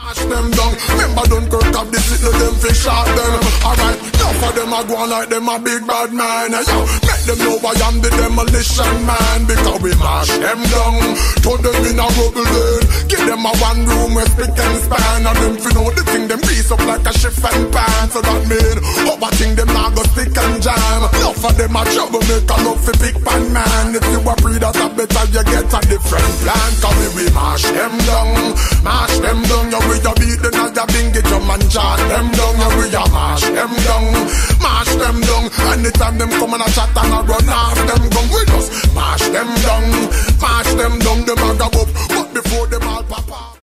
Mash them down. Remember Dunkirk have this little them fish shot them. Alright, enough of them a go on like them a big bad man. Yo, make them know I am the demolition man because we mash them down. Throw them in a rubble then. Give them a one room with spick and span and them fi know the thing them piece up like a shift and pan. So that mean, how I think them not go stick and jam. Enough of them a trouble make a look for big pan man. If you a breed that a better you get a different plan. Cause we mash and chant them down. Yeah, we a mash them down, mash them down. Anytime them come and a chat and a run off them gun, we just mash them down, mash them down. Them a go